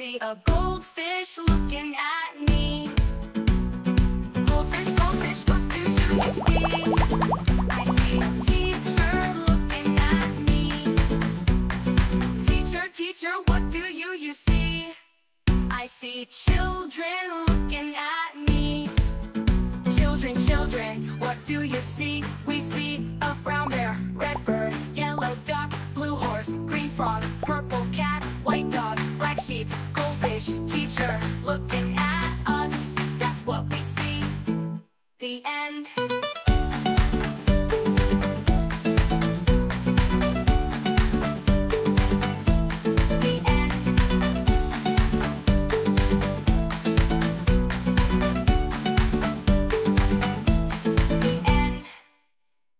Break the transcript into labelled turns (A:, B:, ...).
A: a goldfish looking at me. Goldfish, goldfish, what do you see? I see a teacher looking at me. Teacher, teacher, what do you, you see? I see children looking at me. Children, children, what do you see? We green frog, purple cat, white dog, black sheep, goldfish, teacher, looking at us. That's what we see. The end.